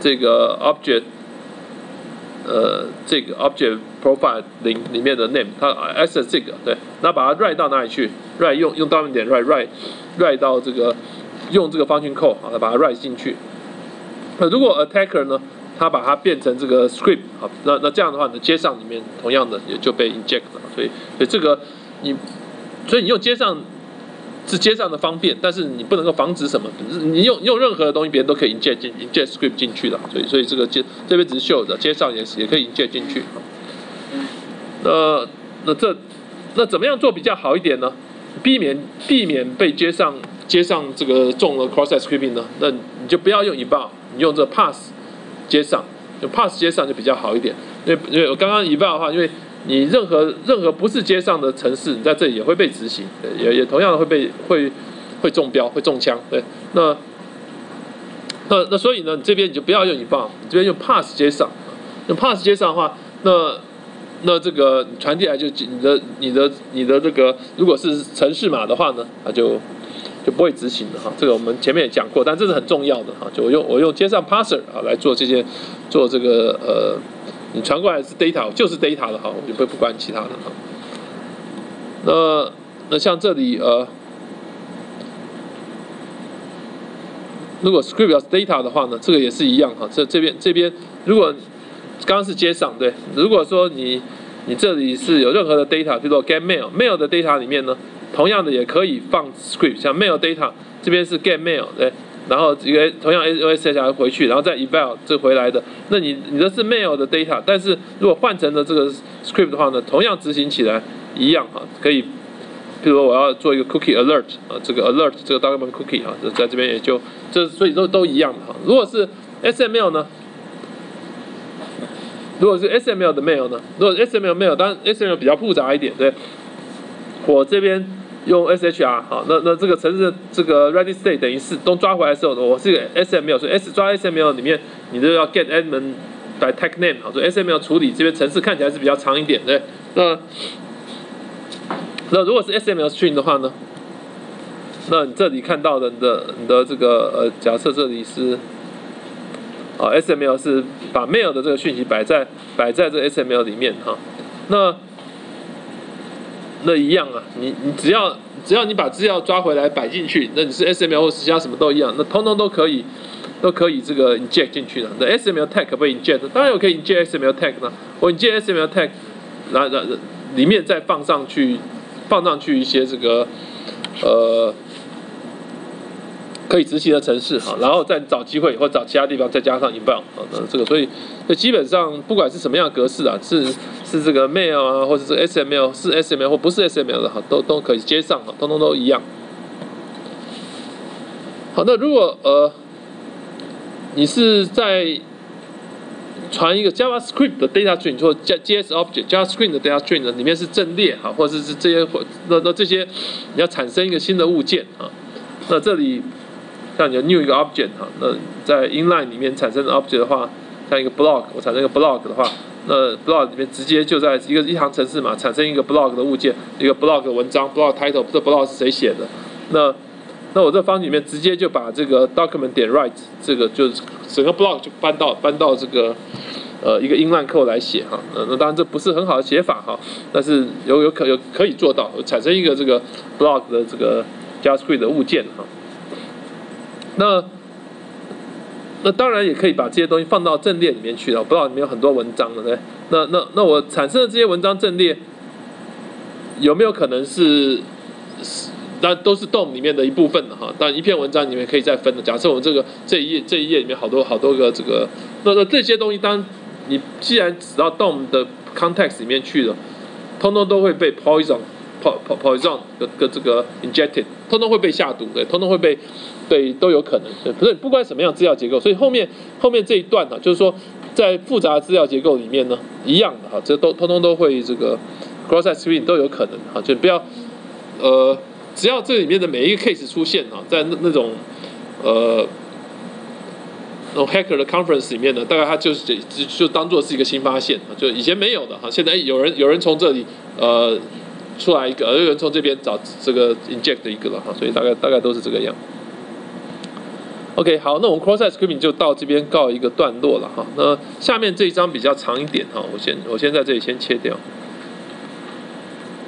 这个 object，呃，这个 object profile 里里面的 name，它 access 这个对，那把它 write 到哪里去？write 用用 document 点 write write write 到这个用这个 function call 好，把它 write 进去。那如果 attacker 呢，他把它变成这个 script 好，那那这样的话呢，接上里面同样的也就被 inject 了，所以所以这个你，所以你用接上。是接上的方便，但是你不能够防止什么。你用用任何的东西，别人都可以 inject 进 inject script 进去的。所以所以这个接这边只是 show 的，接上也是也可以 inject 进去。那那这那怎么样做比较好一点呢？避免避免被接上接上这个中了 cross script 呢？那你就不要用 eval，你用这 pass 接上，用 pass 接上就比较好一点。因为因为我刚刚 eval 的话，因为你任何任何不是街上的城市，你在这里也会被执行，也也同样会被会会中标，会中枪。对，那那那所以呢，你这边你就不要用引爆，你这边用 pass 接上，用 pass 接上的话，那那这个传递来就你的你的你的这个如果是城市码的话呢，它就就不会执行的哈。这个我们前面也讲过，但这是很重要的哈。就我用我用街上 passer 啊来做这些做这个呃。你传过来是 data，就是 data 的哈，我就不不管其他的哈。那那像这里呃，如果 script 是 data 的话呢，这个也是一样哈。这这边这边如果刚刚是接上对，如果说你你这里是有任何的 data，比如说 get mail mail 的 data 里面呢，同样的也可以放 script，像 mail data 这边是 get mail 对。然后一个同样 S O S 下来回去，然后再 eval 这回来的，那你你的是 mail 的 data，但是如果换成了这个 script 的话呢，同样执行起来一样哈，可以，譬如说我要做一个 cookie alert 啊，这个 alert 这个 document cookie 啊，在这边也就这所以都都一样的哈。如果是 S M L 呢？如果是 S M L 的 mail 呢？如果 S M L mail，当然 S M L 比较复杂一点，对，我这边。用 SHR 好，那那这个城市这个 ready state 等于是都抓回来的时候呢，我是个 SML，所以 S 抓 SML 里面，你都要 get element by tag name 好，所以 SML 处理这边城市看起来是比较长一点，对。那那如果是 SML string 的话呢？那你这里看到的你的你的这个呃，假设这里是啊 SML 是把 mail 的这个讯息摆在摆在这 SML 里面哈，那。那一样啊，你你只要只要你把资料抓回来摆进去，那你是 SML 或其他什么都一样，那通通都可以都可以这个 inject 进去的。那 SML tag 可不可以 inject？当然我可以 inject SML tag 呢。我 inject SML tag，然然里面再放上去放上去一些这个呃。可以执行的城市哈，然后再找机会或找其他地方再加上 inbound 啊，那这个所以，那基本上不管是什么样的格式啊，是是这个 mail 啊，或者是 SML 是 SML 或不是 SML 的哈，都都可以接上哈，通通都一样。好，那如果呃你是在传一个 JavaScript 的 data string 或 JS object JavaScript 的 data string 呢，里面是阵列哈，或者是这些或那那这些你要产生一个新的物件啊，那这里。像你 new 一个 object 哈，那在 inline 里面产生的 object 的话，像一个 block，我产生一个 block 的话，那 blog 里面直接就在一个一行程式嘛，产生一个 blog 的物件，一个 blog 文章，block title，这 blog 是谁写的？那那我这方里面直接就把这个 document 点 write 这个就整个 blog 就搬到搬到这个呃一个 inline code 来写哈，那那当然这不是很好的写法哈，但是有有可有可以做到产生一个这个 blog 的这个 JavaScript 的物件哈。那那当然也可以把这些东西放到阵列里面去了。不知道里面有很多文章了，对？那那那我产生的这些文章阵列有没有可能是，那都是 DOM 里面的一部分的哈？但一篇文章里面可以再分的。假设我们这个这一页这一页里面好多好多个这个，那那这些东西，当你既然指到 DOM 的 context 里面去了，通通都会被 poison。Po po poison 跟跟这个 injected，通通会被下毒，对，通通会被对都有可能，对，不是不管什么样资料结构，所以后面后面这一段呢，就是说在复杂资料结构里面呢，一样的哈，这都通通都会这个 cross site screen 都有可能哈，就不要呃，只要这里面的每一个 case 出现啊，在那那种呃那种 hacker 的 conference 里面呢，大概它就是就就当做是一个新发现啊，就以前没有的哈，现在有人有人从这里呃。出来一个，有人从这边找这个 inject 一个了哈，所以大概大概都是这个样。OK，好，那我们 cross-site scripting 就到这边告一个段落了哈。那下面这一章比较长一点哈，我先我先在这里先切掉。